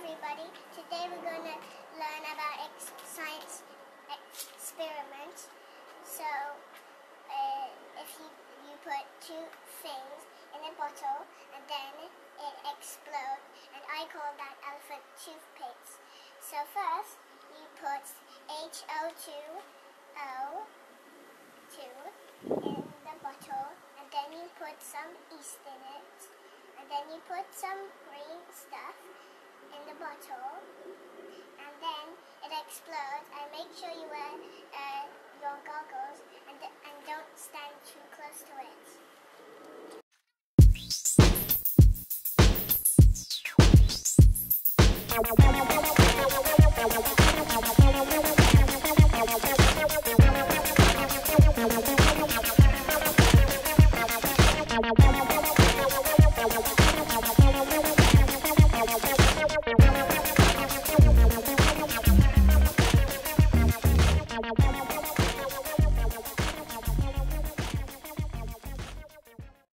everybody. Today we're going to learn about ex- science experiments. So, uh, if you, you put two things in a bottle and then it explodes, and I call that elephant toothpaste. So first, you put HO2O 2 in the bottle, and then you put some yeast in it, and then you put some green explode, and make sure you wear uh, your goggles and, and don't stand too close to it.